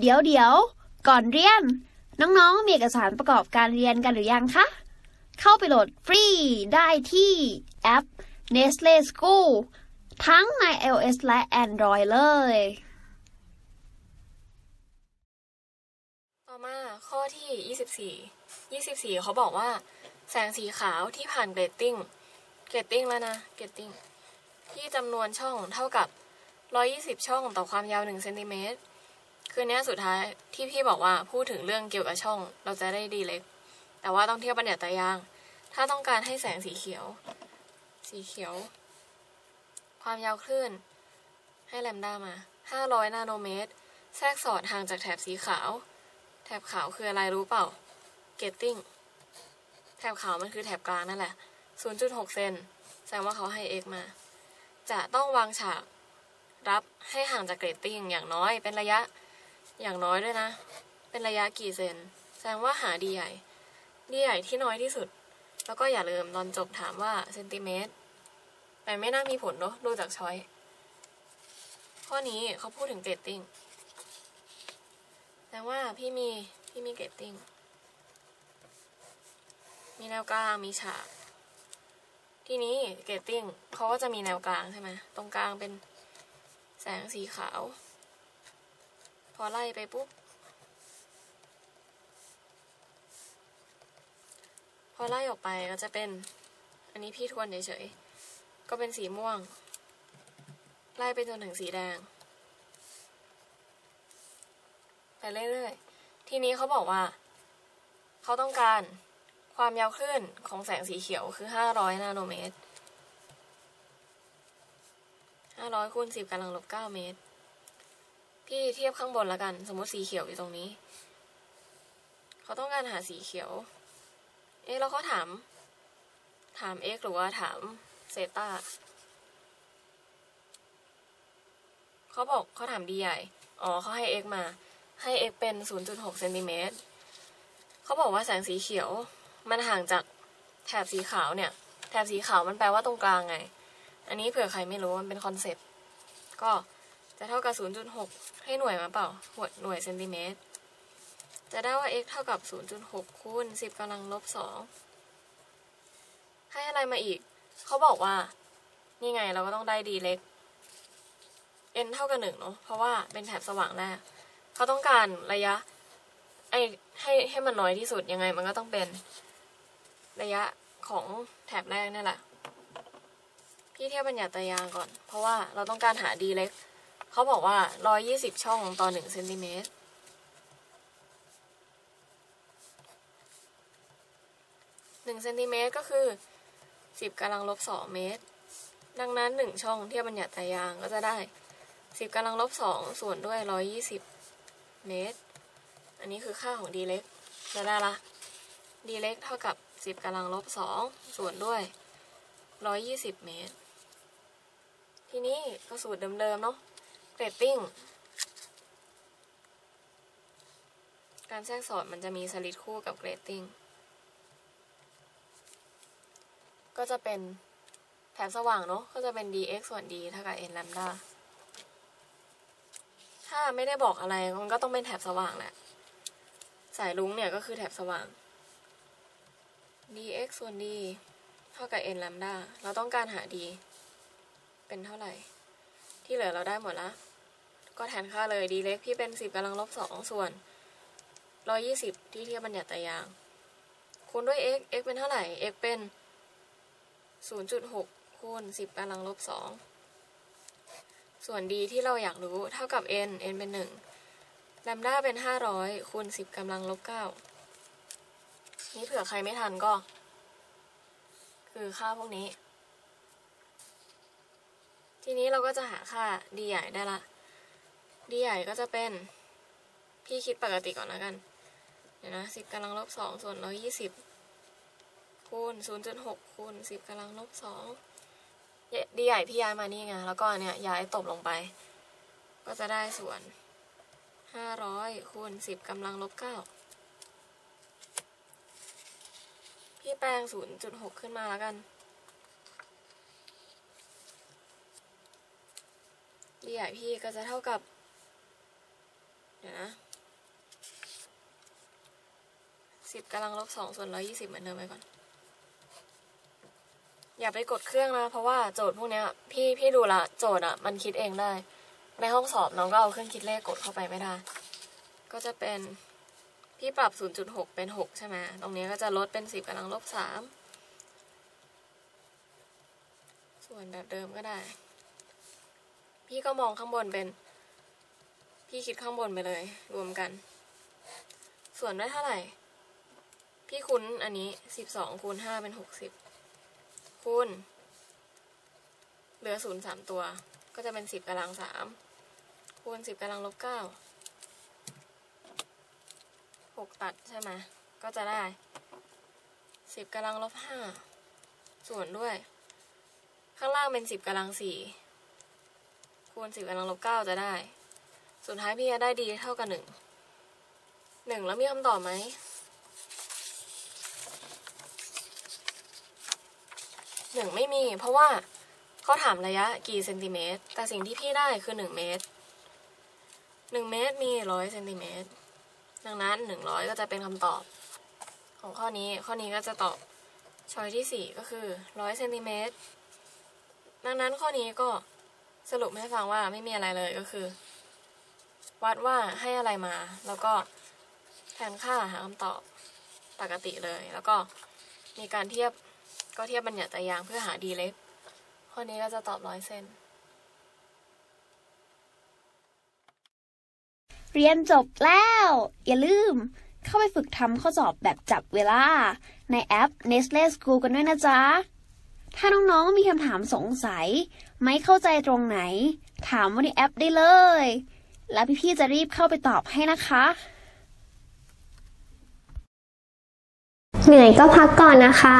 เดี๋ยวเดี๋ยวก่อนเรียน น้องๆ มีเอกสารประกอบการเรียนกันหรือยังคะ เข้าไปโหลดฟรีได้ที่แอป Nestle School ทั้งใน iOS และ Android เลย ต่อมาข้อที่ 24 24 เขาบอกว่า แสงสีขาวที่ผ่าน grating grating แล้วนะ grating ที่จำนวนช่องเท่ากับ 120 ช่องต่อความยาว 1 เซนติเมตร คือเนี้ยสุดท้ายที่พี่บอกว่าพูดถึงเรื่องเกี่ยวกับช่อง เราจะได้ดีเล็ก แต่ว่าต้องเทียบบัญญัติตายาง ถ้าต้องการให้แสงสีเขียว สีเขียว ความยาวคลื่น ให้แลมด้ามา 500 นาโนเมตร แทรกสอดห่างจากแถบสีขาว แถบขาวคืออะไรรู้เปล่า getting แถบขาวมันคือแถบกลางนั่นแหละ 0.6 เซน แสดงว่าเขาให้ x มา จะต้องวางฉากรับให้ห่างจาก grating อย่างน้อยเป็นระยะ อย่างน้อยด้วยนะ เป็นระยะกี่เซน แสดงว่าหา D ใหญ่ D ใหญ่ที่น้อยที่สุด แล้วก็อย่าลืมตอนจบถามว่าเซนติเมตร แต่ไม่น่ามีผลเนอะดูจาก choice ข้อนี้เขาพูดถึง grating แต่ว่าพี่มี พี่มี grating มีแนวกลาง มีฉาก ทีนี้เกตติ้งเขาก็จะมีแนวกลางใช่ไหม ตรงกลางเป็นแสงสีขาว พอไล่ไปปุ๊บ พอไล่ออกไปก็จะเป็น อันนี้พี่ทวนเฉยๆ ก็เป็นสีม่วง ไล่ไปจนถึงสีแดง ไปเรื่อยๆ ทีนี้เขาบอกว่า เขาต้องการความยาวคลื่นของแสงสีเขียวคือ 500 นาโนเมตร 500คูณ10กำลังลบ9เมตร พี่เทียบข้างบนแล้วกัน สมมติสีเขียวอยู่ตรงนี้ เขาต้องการหาสีเขียว เอ๊ะแล้วเขาถาม ถาม x หรือว่าถามเซต้าเขาบอกเขาถาม d ใหญ่ อ๋อเขาให้ x มา ให้ x เป็น 0.6เซนติเมตรเขาบอกว่าแสงสีเขียว มันห่างจากแถบสีขาวเนี่ย แถบสีขาวมันแปลว่าตรงกลางไง อันนี้เผื่อใครไม่รู้มันเป็นคอนเซปต์ ก็ จะเท่ากับ 0.6 ให้หน่วยมาเปล่าหวดหน่วยเซนติเมตร จะได้ว่า x เท่ากับ 0.6 คูณ 10กำลังลบ 2 ให้อะไรมาอีก เขาบอกว่า นี่ไงเราก็ต้องได้ d เล็ก n เท่ากับ 1 เนาะ เพราะว่าเป็นแถบสว่างแรก เขาต้องการระยะไอให้ให้มันน้อยที่สุดยังไง มันก็ต้องเป็นระยะของแถบแรกนี่แหละ พี่เทียบบัญญัติตายางก่อน เพราะว่าเราต้องการหา d เล็ก เขาบอกว่า 120 ช่องต่อ 1 เซนติเมตร1เซนติเมตรก็คือ 10กำลังลบ2เมตร ดังนั้น 1 ช่องเทียบบัญญัติตายางก็จะได้ 10กำลังลบ2ส่วนด้วย 120 เมตร อันนี้คือค่าของ d เล็กจะได้ละ d เล็กเท่ากับ 10กำลังลบ2ส่วนด้วย 120 เมตร ทีนี้ก็สูตรเดิมๆเนาะ เกรดติ้ง การแทรกสอดมันจะมีสลิดคู่กับเกรดติ้ง ก็จะเป็นแถบสว่างเนาะ ก็จะเป็น dx ส่วน d เท่ากับ n แลมดาถ้าไม่ได้บอกอะไรมันก็ต้องเป็นแถบสว่างแหละ สายลุ้งเนี่ยก็คือแถบสว่าง dx ส่วน d เท่ากับ n แลมดาเราต้องการหา d เป็นเท่าไหร่ ที่เหลือเราได้หมดละ ก็แทนค่าเลย d เล็กพี่เป็น 10กำลังลบ2ส่วน 120 ที่เทียบบัญญัติตายาง คูณด้วย x x เป็นเท่าไหร่ x เป็น 0.6 คูณ 10กำลังลบ2ส่วน d ที่เราอยากรู้เท่ากับ n n เป็น 1แลมด้าเป็น 500 คูณ 10กำลังลบ9นี่เผื่อใครไม่ทันก็ คือค่าพวกนี้ ทีนี้เราก็จะหาค่า d ใหญ่ได้ละ d ใหญ่ก็จะเป็น พี่คิดปกติก่อนแล้วกัน เดี๋ยวนะ10กำลังลบ2ส่วน120คูณ0.6คูณ10กำลังลบ2ดีใหญ่พี่ย้ายมานี่ไง แล้วก็เนี่ยย้ายตบลงไป ก็จะได้ส่วน500คูณ10กำลังลบ9พี่แปลง0.6ขึ้นมาแล้วกันดีใหญ่พี่ก็จะเท่ากับ เดี๋ยวนะสิบกำลังลบสองส่วนร้อยี่สิบเหมือนเดิมไปก่อน อย่าไปกดเครื่องนะ เพราะว่าโจทย์พวกเนี้ย พี่พี่ดูละโจทย์อะ มันคิดเองได้ ในห้องสอบน้องก็เอาเครื่องคิดเลขกดเข้าไปไม่ได้ ก็จะเป็นพี่ปรับศูนย์จุดหกเป็นหกใช่ไหม ตรงนี้ก็จะลดเป็นสิบกำลังลบสามส่วนแบบเดิมก็ได้ พี่ก็มองข้างบนเป็น พี่คิดข้างบนไปเลย รวมกัน ส่วนได้เท่าไหร่ พี่คูณอันนี้12คูณ5เป็น60คูณเหลือ0 3ตัว ก็จะเป็น10กำลัง3คูณ10กำลังลบ9หกตัดใช่ไหมก็จะได้สิบกำลังลบห้าส่วนด้วย ข้างล่างเป็นสิบกำลังสี่คูณสิบกำลังลบเก้าจะได้ สุดท้ายพี่จะได้ดีเท่ากับหนึ่งหนึ่งแล้วมีคำตอบไหมหนึ่งไม่มี เพราะว่าเขาถามระยะกี่เซนติเมตร แต่สิ่งที่พี่ได้คือหนึ่งเมตรหนึ่งเมตรมีร้อยเซนติเมตรดังนั้นหนึ่งร้อยก็จะเป็นคำตอบ ของข้อนี้ข้อนี้ก็จะตอบช้อยที่สี่ก็คือร้อยเซนติเมตรดังนั้นข้อนี้ก็สรุปให้ฟังว่าไม่มีอะไรเลยก็คือ วัดว่าให้อะไรมา แล้วก็แทนค่าหาคำตอบปกติเลย แล้วก็มีการเทียบก็เทียบบัญญัติตายางเพื่อหาดีเล็กข้อนี้ก็จะตอบร้อยเซนเรียนจบแล้ว อย่าลืม เข้าไปฝึกทำข้อสอบแบบจับเวลา ในแอป Nestle School กันด้วยนะจ๊ะ ถ้าน้องๆมีคำถามสงสัย ไม่เข้าใจตรงไหน ถามว่าในแอปได้เลย แล้วพี่ๆจะรีบเข้าไปตอบให้นะคะ เหนื่อยก็พักก่อนนะคะ